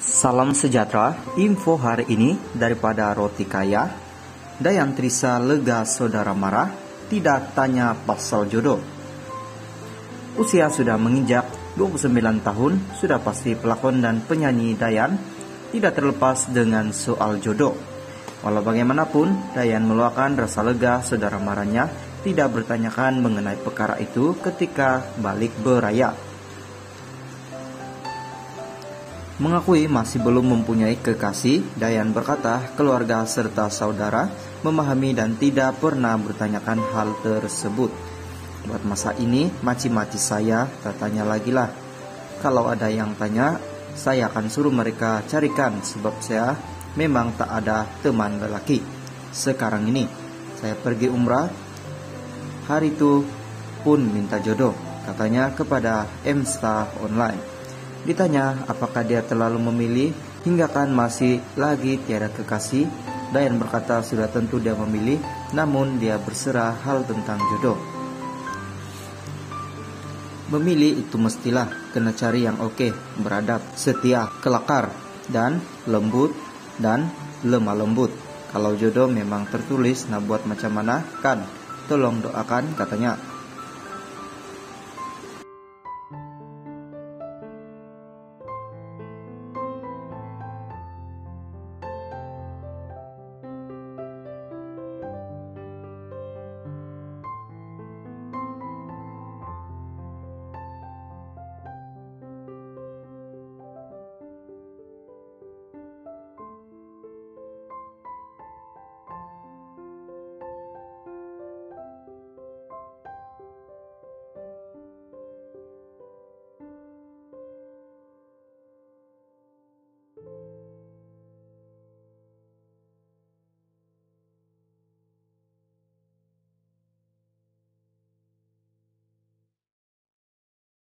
Salam sejahtera, info hari ini daripada Roti Kaya. Dayan Trisa lega saudara marah, tidak tanya pasal jodoh. Usia sudah menginjak 29 tahun, sudah pasti pelakon dan penyanyi Dayan, tidak terlepas dengan soal jodoh. Walau bagaimanapun, Dayan meluahkan rasa lega saudara marahnya tidak bertanyakan mengenai perkara itu ketika balik beraya. Mengakui masih belum mempunyai kekasih, Dayan berkata keluarga serta saudara memahami dan tidak pernah bertanyakan hal tersebut. Buat masa ini, maci-maci saya, katanya lagi lah. Kalau ada yang tanya, saya akan suruh mereka carikan sebab saya memang tak ada teman lelaki. Sekarang ini, saya pergi umrah, hari itu pun minta jodoh, katanya kepada M-Star Online. Ditanya apakah dia terlalu memilih hingga kan masih lagi tiada kekasih, Dayan berkata sudah tentu dia memilih, namun dia berserah hal tentang jodoh. Memilih itu mestilah kena cari yang oke, beradab, setia, kelakar, dan lembut dan lemah lembut. Kalau jodoh memang tertulis, nah buat macam mana kan? Tolong doakan katanya.